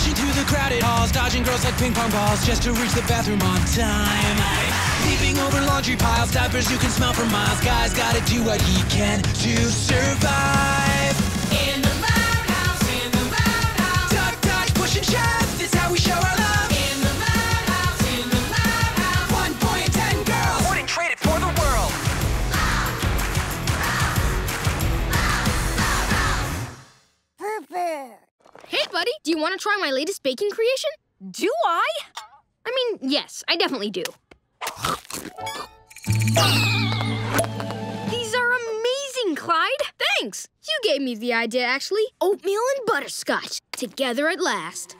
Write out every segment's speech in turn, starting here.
Dashing through the crowded halls, dodging girls like ping pong balls just to reach the bathroom on time. Leaping over laundry piles, diapers you can smell for miles. Guys gotta do what he can to survive. Buddy, do you want to try my latest baking creation? Do I? I mean, yes, I definitely do. These are amazing, Clyde. Thanks. You gave me the idea, actually. Oatmeal and butterscotch, together at last.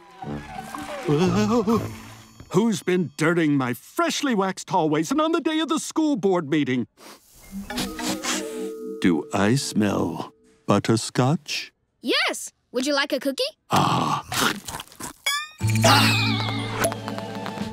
Who's been dirting my freshly waxed hallways and on the day of the school board meeting? Do I smell butterscotch? Yes. Would you like a cookie? Ah.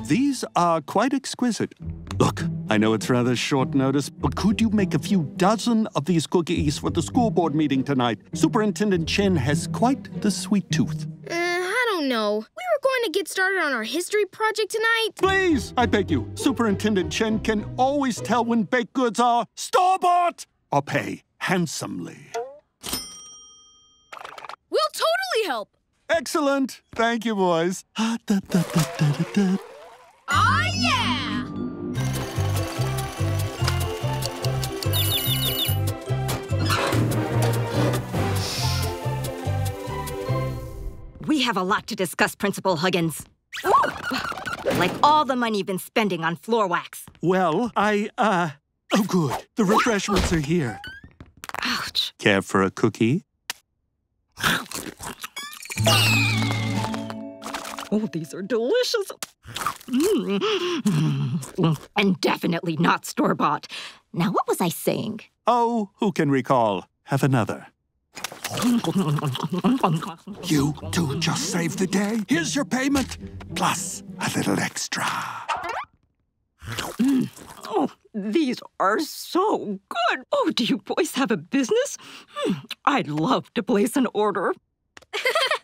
These are quite exquisite. Look, I know it's rather short notice, but could you make a few dozen of these cookies for the school board meeting tonight? Superintendent Chen has quite the sweet tooth. Uh, I don't know. We were going to get started on our history project tonight. Please, I beg you, Superintendent Chen can always tell when baked goods are store-bought or pay handsomely. We'll totally help. Excellent. Thank you, boys. Ah, da, da, da, da, da, da. Ah, yeah! We have a lot to discuss, Principal Huggins. Like all the money you've been spending on floor wax. Well, I, uh... Oh, good. The refreshments are here. Ouch. Care for a cookie? Oh, these are delicious. Mm. And definitely not store bought. Now, what was I saying? Oh, who can recall? Have another. You two just saved the day. Here's your payment, plus a little extra. Oh, these are so good. Oh, do you boys have a business? Hmm, I'd love to place an order.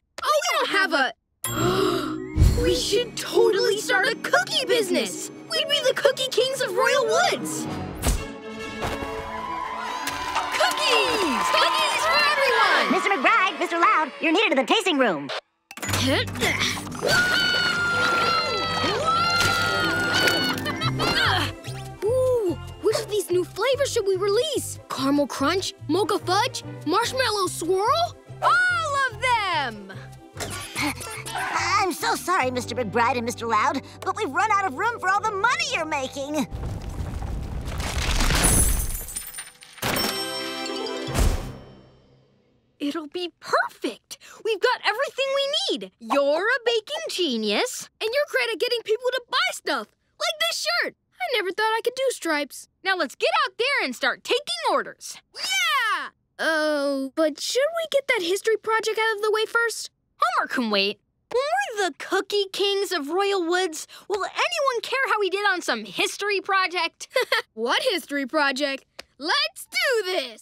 Have a. we should totally start a cookie business. We'd be the cookie kings of Royal Woods. Cookies! Cookies for everyone! Mr. McBride, Mr. Loud, you're needed in the tasting room. Ooh, which of these new flavors should we release? Caramel crunch, mocha fudge, marshmallow swirl? All of them! So sorry, Mr. McBride and Mr. Loud, but we've run out of room for all the money you're making. It'll be perfect. We've got everything we need. You're a baking genius, and you're great at getting people to buy stuff, like this shirt. I never thought I could do stripes. Now let's get out there and start taking orders. Yeah! Oh, but should we get that history project out of the way first? Homer can wait. We're the cookie kings of Royal Woods, will anyone care how we did on some history project? What history project? Let's do this!